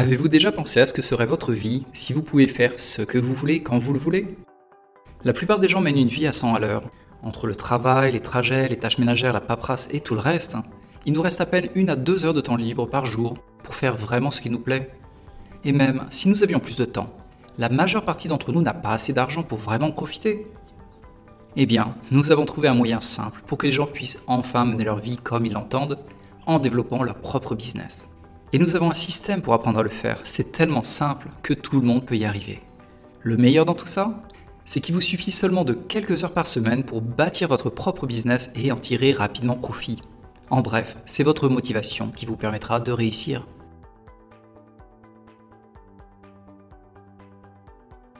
Avez-vous déjà pensé à ce que serait votre vie si vous pouvez faire ce que vous voulez quand vous le voulez? La plupart des gens mènent une vie à 100 à l'heure. Entre le travail, les trajets, les tâches ménagères, la paperasse et tout le reste, il nous reste à peine une à deux heures de temps libre par jour pour faire vraiment ce qui nous plaît. Et même si nous avions plus de temps, la majeure partie d'entre nous n'a pas assez d'argent pour vraiment profiter. Eh bien, nous avons trouvé un moyen simple pour que les gens puissent enfin mener leur vie comme ils l'entendent, en développant leur propre business. Et nous avons un système pour apprendre à le faire, c'est tellement simple que tout le monde peut y arriver. Le meilleur dans tout ça, c'est qu'il vous suffit seulement de quelques heures par semaine pour bâtir votre propre business et en tirer rapidement profit. En bref, c'est votre motivation qui vous permettra de réussir.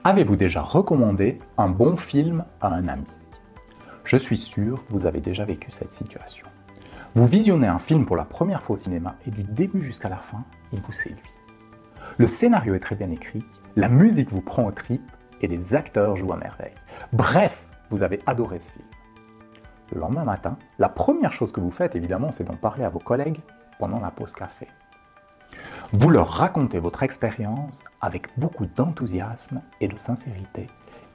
Avez-vous déjà recommandé un bon film à un ami? Je suis sûr que vous avez déjà vécu cette situation. Vous visionnez un film pour la première fois au cinéma et du début jusqu'à la fin, il vous séduit. Le scénario est très bien écrit, la musique vous prend au trip et les acteurs jouent à merveille. Bref, vous avez adoré ce film. Le lendemain matin, la première chose que vous faites, évidemment, c'est d'en parler à vos collègues pendant la pause café. Vous leur racontez votre expérience avec beaucoup d'enthousiasme et de sincérité,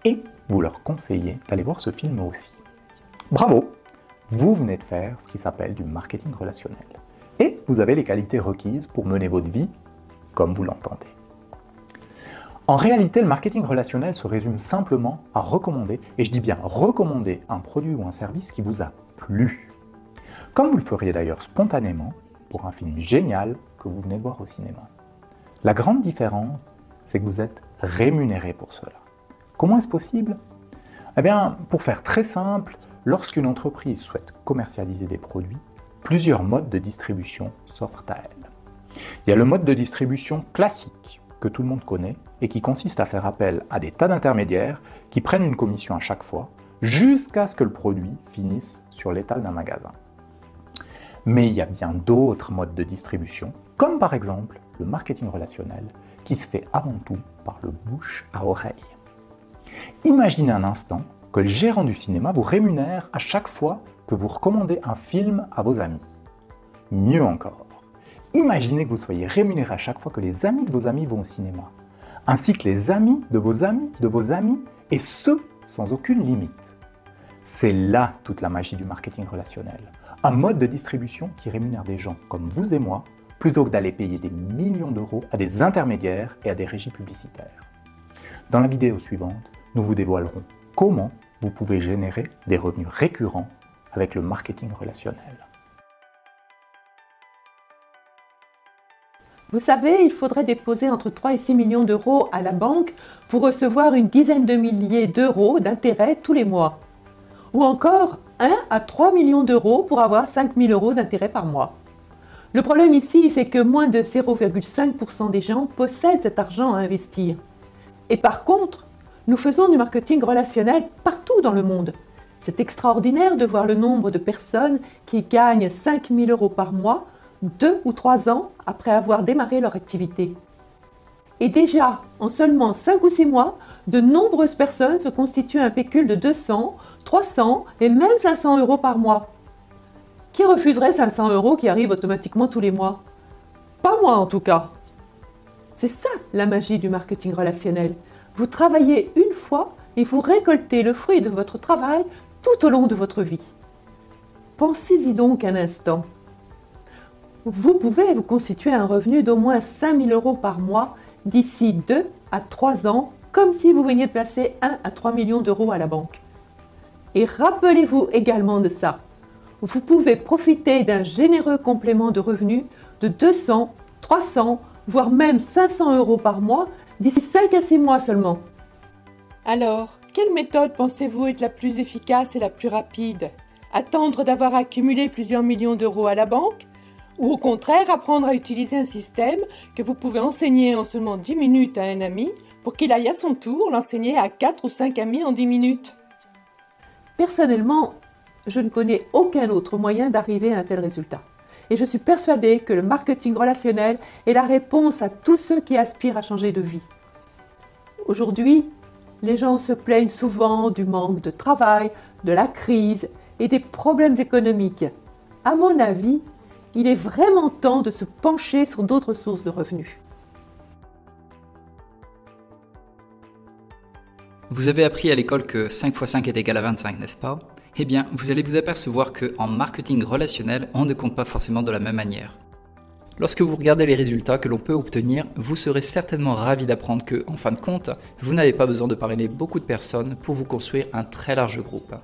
et vous leur conseillez d'aller voir ce film aussi. Bravo Vous venez de faire ce qui s'appelle du marketing relationnel, et vous avez les qualités requises pour mener votre vie comme vous l'entendez. En réalité, le marketing relationnel se résume simplement à recommander, et je dis bien recommander un produit ou un service qui vous a plu. Comme vous le feriez d'ailleurs spontanément pour un film génial que vous venez de voir au cinéma. La grande différence, c'est que vous êtes rémunéré pour cela. Comment est-ce possible? Eh bien, pour faire très simple, lorsqu'une entreprise souhaite commercialiser des produits, plusieurs modes de distribution s'offrent à elle. Il y a le mode de distribution classique, que tout le monde connaît et qui consiste à faire appel à des tas d'intermédiaires qui prennent une commission à chaque fois jusqu'à ce que le produit finisse sur l'étal d'un magasin. Mais il y a bien d'autres modes de distribution, comme par exemple le marketing relationnel, qui se fait avant tout par le bouche à oreille. Imaginez un instant que le gérant du cinéma vous rémunère à chaque fois que vous recommandez un film à vos amis. Mieux encore, Imaginez que vous soyez rémunéré à chaque fois que les amis de vos amis vont au cinéma, ainsi que les amis de vos amis de vos amis, et ce, sans aucune limite. C'est là toute la magie du marketing relationnel. Un mode de distribution qui rémunère des gens comme vous et moi, plutôt que d'aller payer des millions d'euros à des intermédiaires et à des régies publicitaires. Dans la vidéo suivante, nous vous dévoilerons comment vous pouvez générer des revenus récurrents avec le marketing relationnel. Vous savez, il faudrait déposer entre 3 et 6 millions d'euros à la banque pour recevoir une dizaine de milliers d'euros d'intérêt tous les mois. Ou encore 1 à 3 millions d'euros pour avoir 5 000 euros d'intérêt par mois. Le problème ici, c'est que moins de 0,5% des gens possèdent cet argent à investir. Et par contre, nous faisons du marketing relationnel partout dans le monde. C'est extraordinaire de voir le nombre de personnes qui gagnent 5 000 euros par mois deux ou trois ans après avoir démarré leur activité. Et déjà, en seulement cinq ou six mois, de nombreuses personnes se constituent un pécule de 200, 300 et même 500 euros par mois. Qui refuserait 500 euros qui arrivent automatiquement tous les mois? Pas moi en tout cas. C'est ça la magie du marketing relationnel. Vous travaillez une fois et vous récoltez le fruit de votre travail tout au long de votre vie. Pensez-y donc un instant vous pouvez vous constituer un revenu d'au moins 5 000 euros par mois d'ici 2 à 3 ans, comme si vous veniez de placer 1 à 3 millions d'euros à la banque. Et rappelez-vous également de ça. Vous pouvez profiter d'un généreux complément de revenus de 200, 300, voire même 500 euros par mois d'ici 5 à 6 mois seulement. Alors, quelle méthode pensez-vous être la plus efficace et la plus rapide? Attendre d'avoir accumulé plusieurs millions d'euros à la banque? Ou au contraire, apprendre à utiliser un système que vous pouvez enseigner en seulement 10 minutes à un ami pour qu'il aille à son tour l'enseigner à 4 ou 5 amis en 10 minutes? Personnellement, je ne connais aucun autre moyen d'arriver à un tel résultat et je suis persuadée que le marketing relationnel est la réponse à tous ceux qui aspirent à changer de vie. Aujourd'hui, les gens se plaignent souvent du manque de travail, de la crise et des problèmes économiques. À mon avis, il est vraiment temps de se pencher sur d'autres sources de revenus. Vous avez appris à l'école que 5 x 5 est égal à 25, n'est-ce pas? Eh bien, vous allez vous apercevoir que en marketing relationnel, on ne compte pas forcément de la même manière. Lorsque vous regardez les résultats que l'on peut obtenir, vous serez certainement ravi d'apprendre que, en fin de compte, vous n'avez pas besoin de parrainer beaucoup de personnes pour vous construire un très large groupe.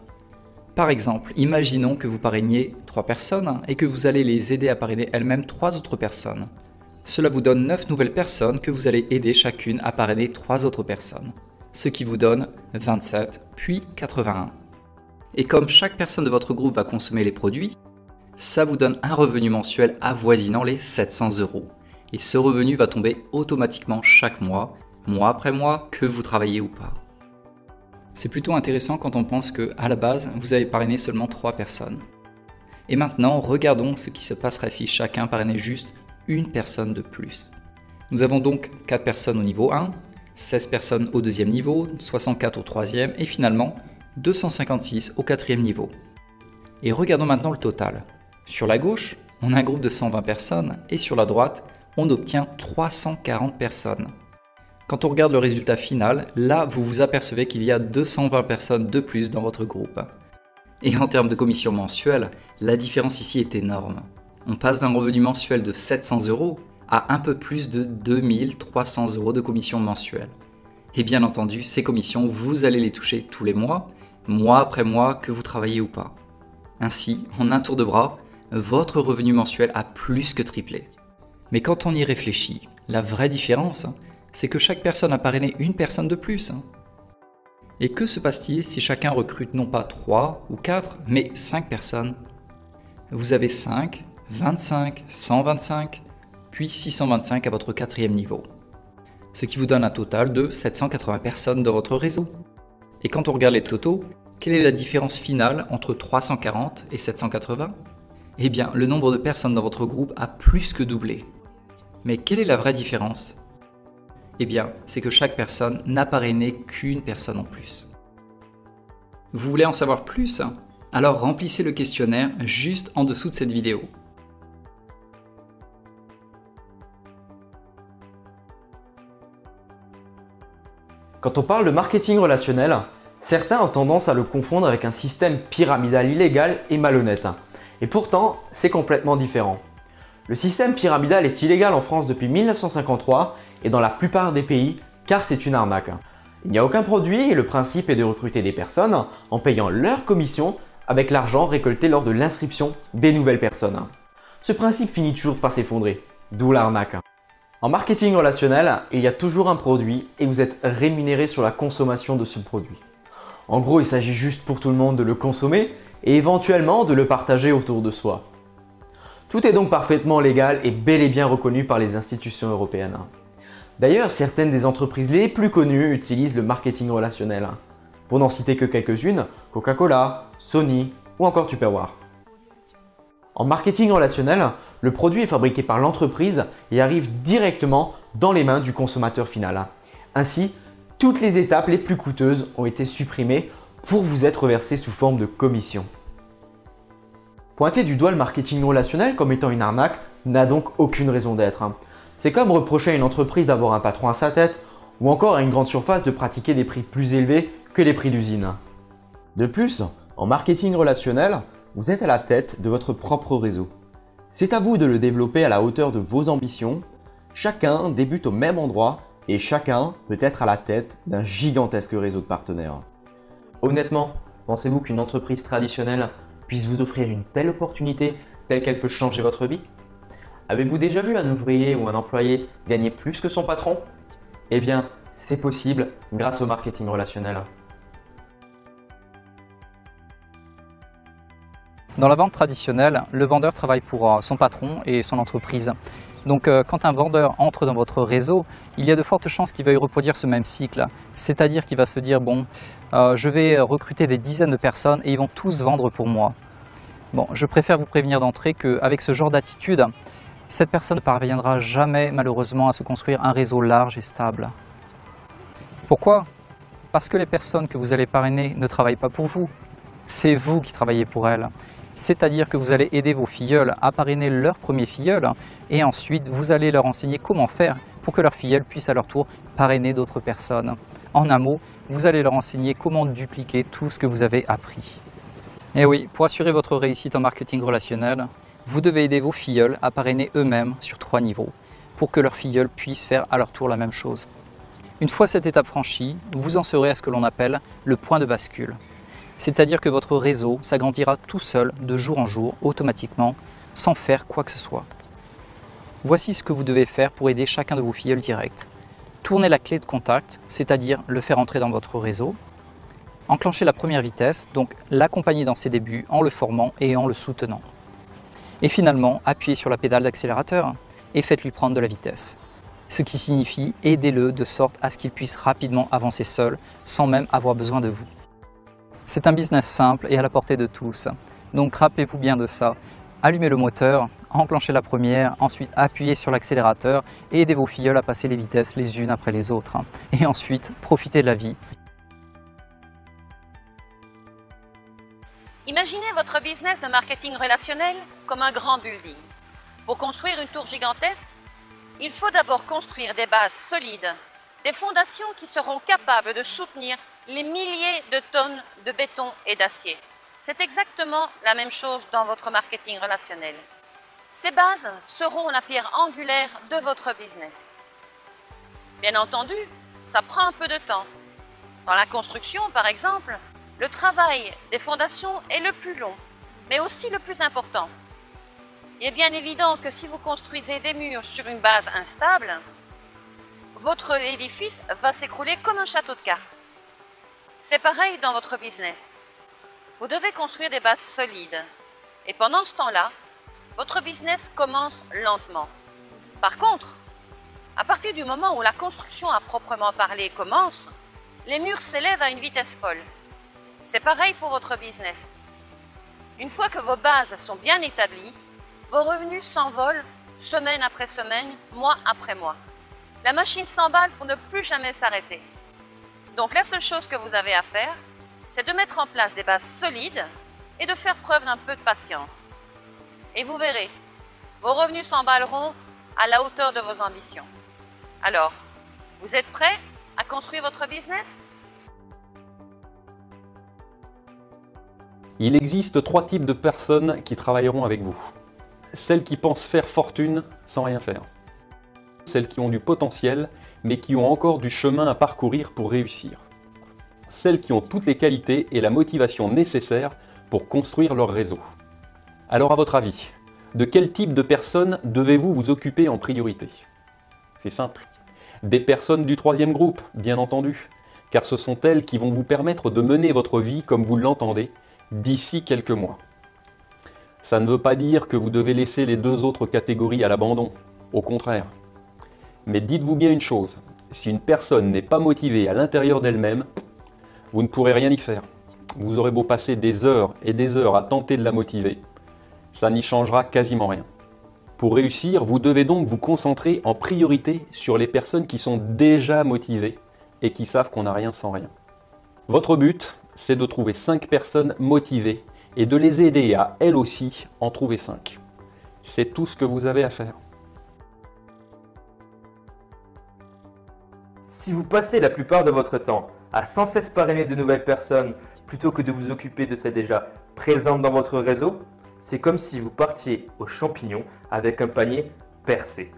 Par exemple, imaginons que vous parrainiez 3 personnes et que vous allez les aider à parrainer elles-mêmes 3 autres personnes. Cela vous donne 9 nouvelles personnes que vous allez aider chacune à parrainer 3 autres personnes, ce qui vous donne 27, puis 81. Et comme chaque personne de votre groupe va consommer les produits, ça vous donne un revenu mensuel avoisinant les 700 euros. Et ce revenu va tomber automatiquement chaque mois, mois après mois, que vous travaillez ou pas. C'est plutôt intéressant quand on pense que, à la base, vous avez parrainé seulement 3 personnes. Et maintenant, regardons ce qui se passerait si chacun parrainait juste une personne de plus. Nous avons donc 4 personnes au niveau 1, 16 personnes au deuxième niveau, 64 au troisième et finalement 256 au quatrième niveau. Et regardons maintenant le total. Sur la gauche, on a un groupe de 120 personnes et sur la droite, on obtient 340 personnes. Quand on regarde le résultat final, là vous vous apercevez qu'il y a 220 personnes de plus dans votre groupe. Et en termes de commission mensuelle, la différence ici est énorme. On passe d'un revenu mensuel de 700 euros à un peu plus de 2300 euros de commission mensuelle. Et bien entendu, ces commissions, vous allez les toucher tous les mois, mois après mois, que vous travaillez ou pas. Ainsi, en un tour de bras, votre revenu mensuel a plus que triplé. Mais quand on y réfléchit, la vraie différence, c'est que chaque personne a parrainé une personne de plus. Et que se passe-t-il si chacun recrute non pas 3 ou 4, mais 5 personnes? Vous avez 5, 25, 125, puis 625 à votre quatrième niveau. Ce qui vous donne un total de 780 personnes dans votre réseau. Et quand on regarde les totaux, quelle est la différence finale entre 340 et 780 Eh bien, le nombre de personnes dans votre groupe a plus que doublé. Mais quelle est la vraie différence? Eh bien, c'est que chaque personne n'a parrainé qu'une personne en plus. Vous voulez en savoir plus? Alors remplissez le questionnaire juste en dessous de cette vidéo. Quand on parle de marketing relationnel, certains ont tendance à le confondre avec un système pyramidal illégal et malhonnête. Et pourtant, c'est complètement différent. Le système pyramidal est illégal en France depuis 1953 et dans la plupart des pays car c'est une arnaque. Il n'y a aucun produit et le principe est de recruter des personnes en payant leur commission avec l'argent récolté lors de l'inscription des nouvelles personnes. Ce principe finit toujours par s'effondrer, d'où l'arnaque. En marketing relationnel, il y a toujours un produit et vous êtes rémunéré sur la consommation de ce produit. En gros, il s'agit juste pour tout le monde de le consommer et éventuellement de le partager autour de soi. Tout est donc parfaitement légal et bel et bien reconnu par les institutions européennes. D'ailleurs, certaines des entreprises les plus connues utilisent le marketing relationnel. Pour n'en citer que quelques-unes, Coca-Cola, Sony ou encore Tupperware. En marketing relationnel, le produit est fabriqué par l'entreprise et arrive directement dans les mains du consommateur final. Ainsi, toutes les étapes les plus coûteuses ont été supprimées pour vous être versées sous forme de commission. Pointer du doigt le marketing relationnel comme étant une arnaque n'a donc aucune raison d'être. C'est comme reprocher à une entreprise d'avoir un patron à sa tête ou encore à une grande surface de pratiquer des prix plus élevés que les prix d'usine. De plus, en marketing relationnel, vous êtes à la tête de votre propre réseau. C'est à vous de le développer à la hauteur de vos ambitions. Chacun débute au même endroit et chacun peut être à la tête d'un gigantesque réseau de partenaires. Honnêtement, pensez-vous qu'une entreprise traditionnelle puisse vous offrir une telle opportunité telle qu'elle peut changer votre vie? Avez-vous déjà vu un ouvrier ou un employé gagner plus que son patron? Eh bien, c'est possible grâce au marketing relationnel. Dans la vente traditionnelle, le vendeur travaille pour euh, son patron et son entreprise. Donc euh, quand un vendeur entre dans votre réseau, il y a de fortes chances qu'il veuille reproduire ce même cycle. C'est-à-dire qu'il va se dire, bon, euh, je vais recruter des dizaines de personnes et ils vont tous vendre pour moi. Bon, je préfère vous prévenir d'entrée qu'avec ce genre d'attitude, cette personne ne parviendra jamais malheureusement à se construire un réseau large et stable. Pourquoi? Parce que les personnes que vous allez parrainer ne travaillent pas pour vous. C'est vous qui travaillez pour elles c'est-à-dire que vous allez aider vos filleuls à parrainer leur premier filleul et ensuite vous allez leur enseigner comment faire pour que leur filleul puisse à leur tour parrainer d'autres personnes. En un mot, vous allez leur enseigner comment dupliquer tout ce que vous avez appris. Et oui, pour assurer votre réussite en marketing relationnel, vous devez aider vos filleuls à parrainer eux-mêmes sur trois niveaux pour que leurs filleuls puissent faire à leur tour la même chose. Une fois cette étape franchie, vous en serez à ce que l'on appelle le point de bascule. C'est-à-dire que votre réseau s'agrandira tout seul de jour en jour, automatiquement, sans faire quoi que ce soit. Voici ce que vous devez faire pour aider chacun de vos filleuls directs. Tournez la clé de contact, c'est-à-dire le faire entrer dans votre réseau. Enclenchez la première vitesse, donc l'accompagner dans ses débuts en le formant et en le soutenant. Et finalement, appuyez sur la pédale d'accélérateur et faites-lui prendre de la vitesse ce qui signifie aidez-le de sorte à ce qu'il puisse rapidement avancer seul sans même avoir besoin de vous. C'est un business simple et à la portée de tous. Donc rappelez-vous bien de ça. Allumez le moteur, enclenchez la première, ensuite appuyez sur l'accélérateur et aidez vos filleuls à passer les vitesses les unes après les autres. Et ensuite, profitez de la vie. Imaginez votre business de marketing relationnel comme un grand building. Pour construire une tour gigantesque, il faut d'abord construire des bases solides, des fondations qui seront capables de soutenir les milliers de tonnes de béton et d'acier. C'est exactement la même chose dans votre marketing relationnel. Ces bases seront la pierre angulaire de votre business. Bien entendu, ça prend un peu de temps. Dans la construction, par exemple, le travail des fondations est le plus long, mais aussi le plus important. Il est bien évident que si vous construisez des murs sur une base instable, votre édifice va s'écrouler comme un château de cartes. C'est pareil dans votre business. Vous devez construire des bases solides. Et pendant ce temps-là, votre business commence lentement. Par contre, à partir du moment où la construction à proprement parler commence, les murs s'élèvent à une vitesse folle. C'est pareil pour votre business. Une fois que vos bases sont bien établies, vos revenus s'envolent semaine après semaine, mois après mois. La machine s'emballe pour ne plus jamais s'arrêter. Donc la seule chose que vous avez à faire, c'est de mettre en place des bases solides et de faire preuve d'un peu de patience. Et vous verrez, vos revenus s'emballeront à la hauteur de vos ambitions. Alors, vous êtes prêts à construire votre business? Il existe trois types de personnes qui travailleront avec vous celles qui pensent faire fortune sans rien faire. Celles qui ont du potentiel, mais qui ont encore du chemin à parcourir pour réussir. Celles qui ont toutes les qualités et la motivation nécessaires pour construire leur réseau. Alors à votre avis, de quel type de personnes devez-vous vous occuper en priorité? C'est simple. Des personnes du troisième groupe, bien entendu, car ce sont elles qui vont vous permettre de mener votre vie comme vous l'entendez d'ici quelques mois. Ça ne veut pas dire que vous devez laisser les deux autres catégories à l'abandon. Au contraire. Mais dites-vous bien une chose, si une personne n'est pas motivée à l'intérieur d'elle-même, vous ne pourrez rien y faire. Vous aurez beau passer des heures et des heures à tenter de la motiver, ça n'y changera quasiment rien. Pour réussir, vous devez donc vous concentrer en priorité sur les personnes qui sont déjà motivées et qui savent qu'on n'a rien sans rien. Votre but, c'est de trouver 5 personnes motivées et de les aider à elles aussi en trouver 5. C'est tout ce que vous avez à faire. Si vous passez la plupart de votre temps à sans cesse parrainer de nouvelles personnes plutôt que de vous occuper de celles déjà présentes dans votre réseau, c'est comme si vous partiez aux champignons avec un panier percé.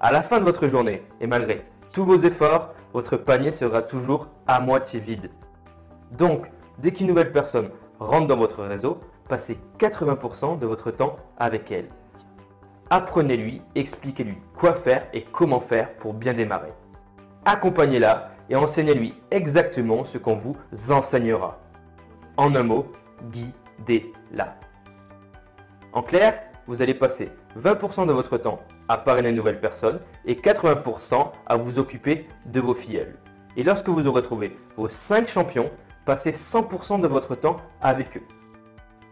À la fin de votre journée, et malgré tous vos efforts, votre panier sera toujours à moitié vide. Donc, dès qu'une nouvelle personne rentre dans votre réseau, passez 80% de votre temps avec elle. Apprenez-lui, expliquez-lui quoi faire et comment faire pour bien démarrer. Accompagnez-la et enseignez-lui exactement ce qu'on vous enseignera. En un mot, guidez-la. En clair, vous allez passer 20% de votre temps à parrainer une nouvelle personne et 80% à vous occuper de vos filleuls. Et lorsque vous aurez trouvé vos 5 champions, passez 100% de votre temps avec eux.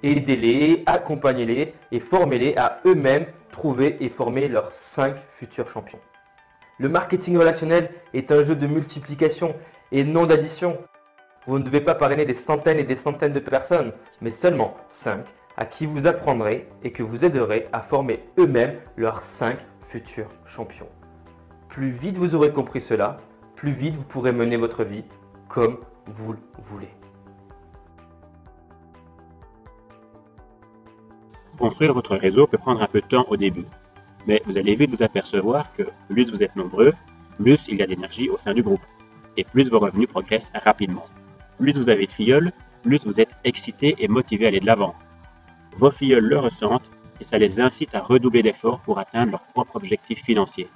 Aidez-les, accompagnez-les et formez-les à eux-mêmes trouver et former leurs 5 futurs champions. Le marketing relationnel est un jeu de multiplication et non d'addition. Vous ne devez pas parrainer des centaines et des centaines de personnes, mais seulement 5 à qui vous apprendrez et que vous aiderez à former eux-mêmes leurs 5 futurs champions. Plus vite vous aurez compris cela, plus vite vous pourrez mener votre vie comme vous le voulez. Construire votre réseau peut prendre un peu de temps au début, mais vous allez vite vous apercevoir que plus vous êtes nombreux, plus il y a d'énergie au sein du groupe, et plus vos revenus progressent rapidement. Plus vous avez de filleuls, plus vous êtes excité et motivé à aller de l'avant. Vos filleuls le ressentent et ça les incite à redoubler d'efforts pour atteindre leurs propres objectifs financiers.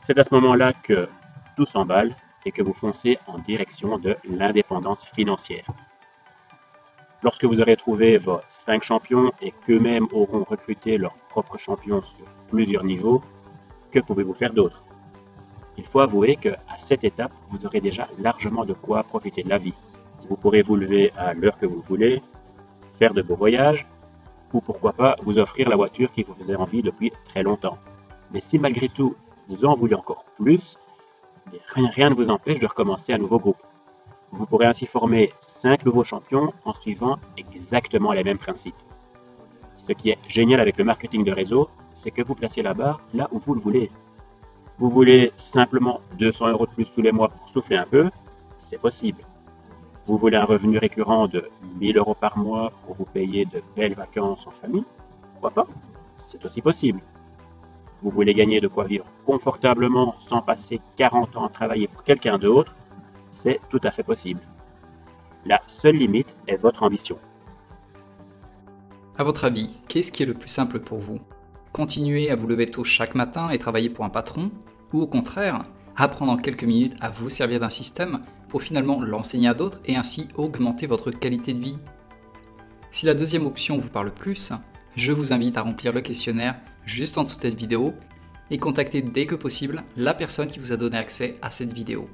C'est à ce moment-là que tout s'emballe et que vous foncez en direction de l'indépendance financière. Lorsque vous aurez trouvé vos 5 champions et qu'eux-mêmes auront recruté leurs propres champions sur plusieurs niveaux, que pouvez-vous faire d'autre? Il faut avouer qu'à cette étape, vous aurez déjà largement de quoi profiter de la vie. Vous pourrez vous lever à l'heure que vous voulez, faire de beaux voyages, ou pourquoi pas vous offrir la voiture qui vous faisait envie depuis très longtemps. Mais si malgré tout vous en voulez encore plus, rien, rien ne vous empêche de recommencer un nouveau groupe. Vous pourrez ainsi former 5 nouveaux champions en suivant exactement les mêmes principes. Ce qui est génial avec le marketing de réseau, c'est que vous placez la barre là où vous le voulez. Vous voulez simplement 200 euros de plus tous les mois pour souffler un peu, c'est possible. Vous voulez un revenu récurrent de 1000 euros par mois pour vous payer de belles vacances en famille Pourquoi pas? C'est aussi possible. Vous voulez gagner de quoi vivre confortablement sans passer 40 ans à travailler pour quelqu'un d'autre C'est tout à fait possible. La seule limite est votre ambition. À votre avis, qu'est-ce qui est le plus simple pour vous? Continuer à vous lever tôt chaque matin et travailler pour un patron Ou au contraire, apprendre en quelques minutes à vous servir d'un système pour finalement l'enseigner à d'autres et ainsi augmenter votre qualité de vie? Si la deuxième option vous parle plus, je vous invite à remplir le questionnaire juste en dessous de cette vidéo et contacter dès que possible la personne qui vous a donné accès à cette vidéo.